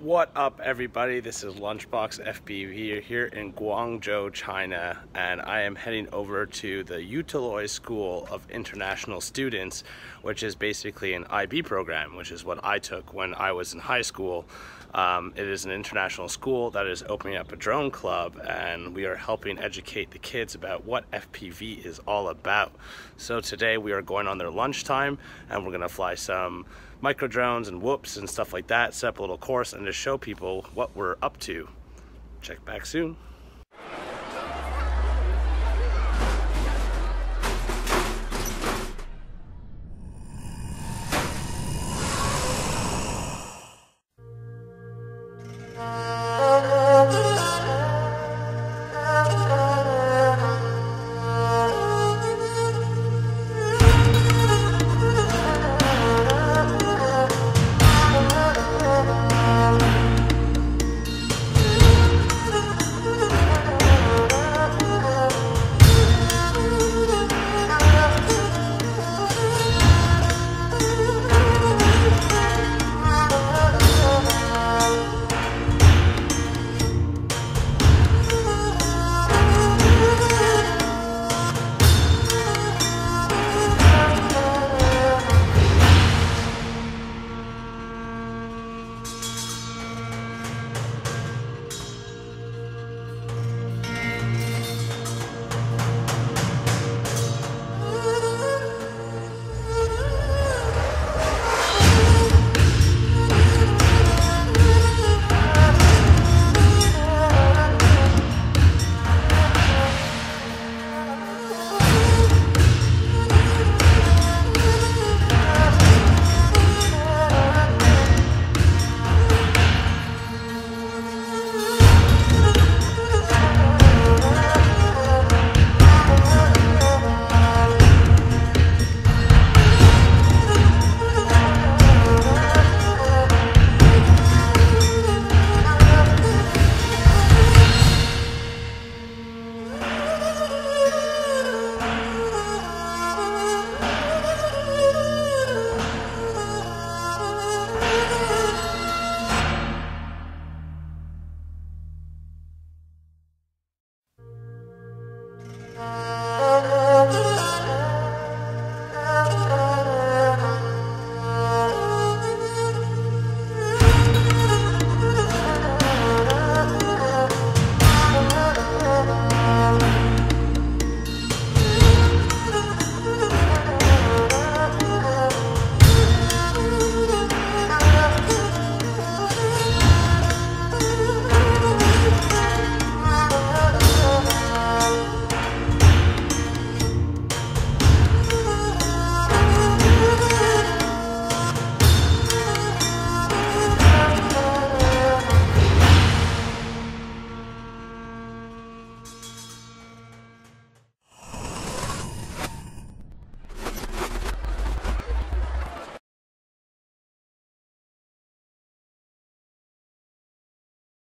What up everybody, this is Lunchbox FPV here in Guangzhou, China, and I am heading over to the Utahloy School of International Students, which is basically an IB program, which is what I took when I was in high school. Um, it is an international school that is opening up a drone club and we are helping educate the kids about what FPV is all about. So today we are going on their lunchtime and we're gonna fly some micro drones and whoops and stuff like that, set up a little course and just show people what we're up to. Check back soon. Uh...